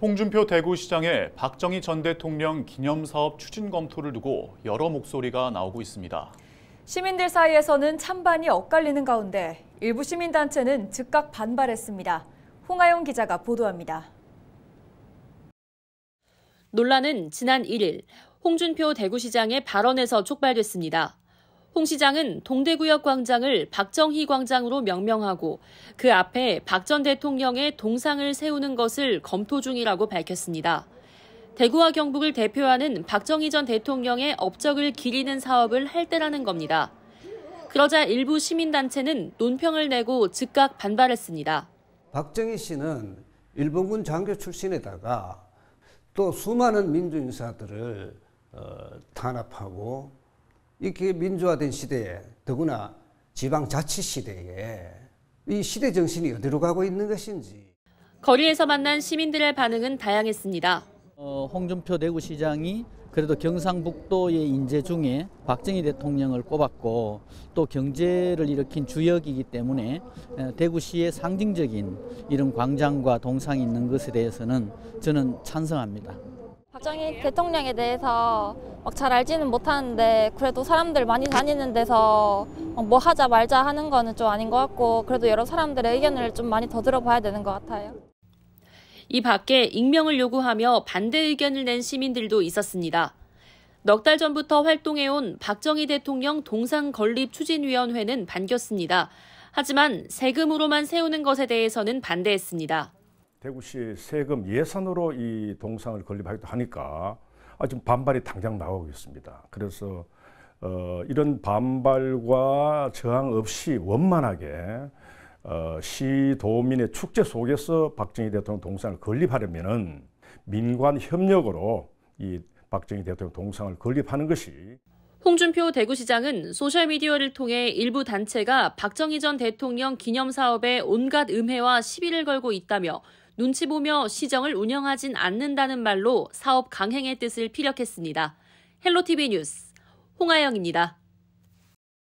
홍준표 대구시장의 박정희 전 대통령 기념사업 추진 검토를 두고 여러 목소리가 나오고 있습니다. 시민들 사이에서는 찬반이 엇갈리는 가운데 일부 시민단체는 즉각 반발했습니다. 홍아영 기자가 보도합니다. 논란은 지난 1일 홍준표 대구시장의 발언에서 촉발됐습니다. 홍 시장은 동대구역 광장을 박정희 광장으로 명명하고 그 앞에 박 전 대통령의 동상을 세우는 것을 검토 중이라고 밝혔습니다. 대구와 경북을 대표하는 박정희 전 대통령의 업적을 기리는 사업을 할 때라는 겁니다. 그러자 일부 시민단체는 논평을 내고 즉각 반발했습니다. 박정희 씨는 일본군 장교 출신에다가 또 수많은 민주인사들을 어, 탄압하고 이렇게 민주화된 시대에 더구나 지방자치 시대에 이 시대 정신이 어디로 가고 있는 것인지. 거리에서 만난 시민들의 반응은 다양했습니다. 어, 홍준표 대구시장이 그래도 경상북도의 인재 중에 박정희 대통령을 꼽았고 또 경제를 일으킨 주역이기 때문에 대구시의 상징적인 이런 광장과 동상이 있는 것에 대해서는 저는 찬성합니다. 박정희 대통령에 대해서 잘 알지는 못하는데 그래도 사람들 많이 다니는 데서 뭐 하자 말자 하는 거는 좀 아닌 것 같고 그래도 여러 사람들의 의견을 좀 많이 더 들어봐야 되는 것 같아요. 이 밖에 익명을 요구하며 반대 의견을 낸 시민들도 있었습니다. 넉 달 전부터 활동해온 박정희 대통령 동상 건립 추진위원회는 반겼습니다. 하지만 세금으로만 세우는 것에 대해서는 반대했습니다. 대구시 세금 예산으로 이 동상을 건립하기도 하니까 아주 반발이 당장 나오고 있습니다. 그래서 어, 이런 반발과 저항 없이 원만하게 어, 시도민의 축제 속에서 박정희 대통령 동상을 건립하려면은 민관 협력으로 이 박정희 대통령 동상을 건립하는 것이 홍준표 대구시장은 소셜미디어를 통해 일부 단체가 박정희 전 대통령 기념 사업에 온갖 음해와 시비를 걸고 있다며 눈치 보며 시정을 운영하진 않는다는 말로 사업 강행의 뜻을 피력했습니다. 헬로티비 뉴스 홍아영입니다.